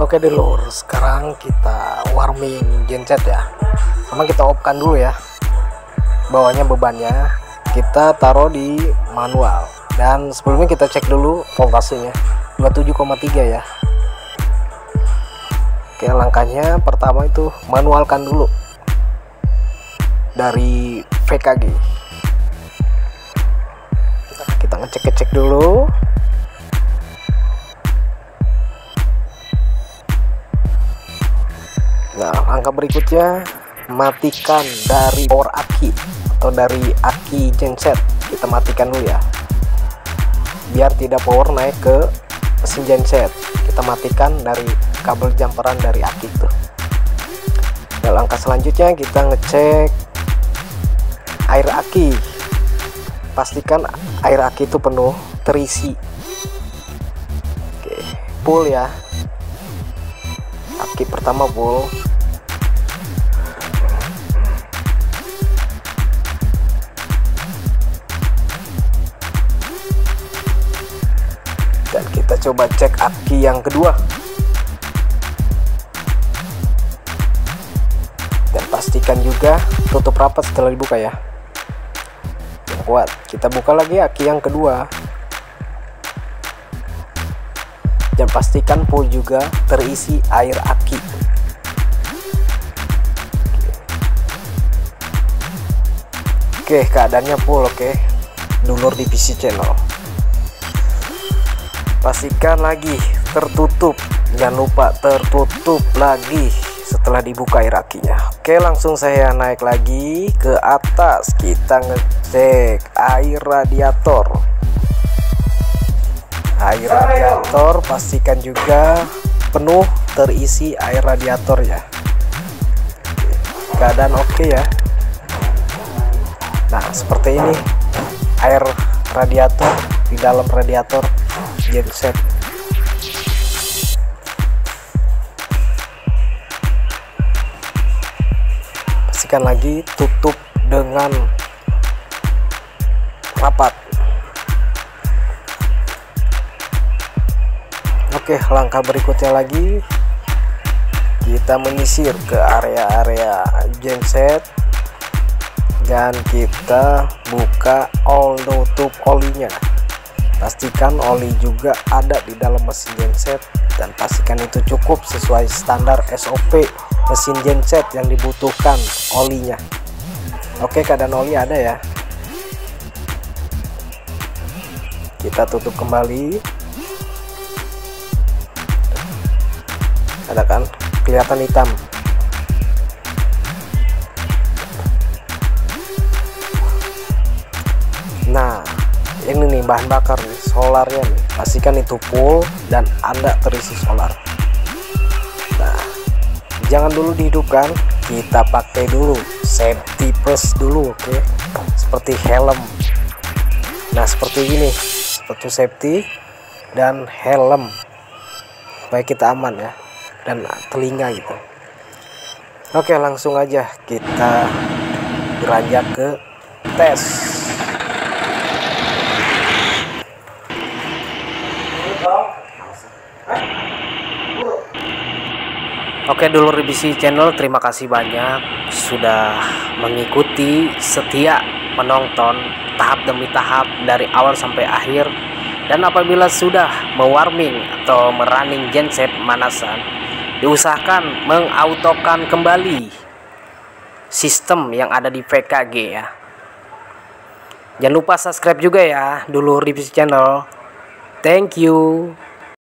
Oke dulur, sekarang kita warming genset ya. Sama kita opkan dulu ya. Bawahnya bebannya kita taruh di manual. Dan sebelumnya kita cek dulu voltasenya 27,3 ya. Oke, langkahnya pertama itu manualkan dulu dari VKG. Kita ngecek-ngecek dulu. Nah, langkah berikutnya matikan dari power aki atau dari aki genset. Kita matikan dulu ya. Biar tidak power naik ke mesin genset. Kita matikan dari kabel jumperan dari aki itu. Nah, langkah selanjutnya kita ngecek air aki. Pastikan air aki itu penuh, terisi. Oke, full ya. Aki pertama full. Dan kita coba cek aki yang kedua. Dan pastikan juga tutup rapat setelah dibuka ya. Yang kuat kita buka lagi aki yang kedua. Dan pastikan full juga terisi air aki. Oke keadaannya full oke. Dulur di PC channel pastikan lagi tertutup. Jangan lupa tertutup lagi setelah dibuka air akinya. Oke langsung saya naik lagi ke atas. Kita ngecek air radiator. Air radiator pastikan juga penuh terisi air radiator ya keadaan oke ya. Nah seperti ini air radiator di dalam radiator genset pastikan lagi tutup dengan rapat. Oke langkah berikutnya lagi. Kita menyisir ke area-area genset dan kita buka all nutup olinya pastikan oli juga ada di dalam mesin genset dan pastikan itu cukup sesuai standar SOP mesin genset yang dibutuhkan olinya. Oke keadaan oli ada ya. Kita tutup kembali. Ada kan? Kelihatan hitam. Nah ini nih bahan bakar nih solarnya nih. Pastikan itu full dan anda terisi solar. Nah jangan dulu dihidupkan kita pakai dulu. Safety first dulu oke? Okay? seperti helm. Nah seperti ini seperti safety dan helm. Supaya kita aman ya dan telinga gitu. Oke langsung aja kita beranjak ke tes Oke dulu revisi channel terima kasih banyak sudah mengikuti setia menonton tahap demi tahap dari awal sampai akhir. Dan apabila sudah mewarming atau merunning genset manasan diusahakan mengautokan kembali sistem yang ada di VKG ya. Jangan lupa subscribe juga ya dulu revisi channel. Thank you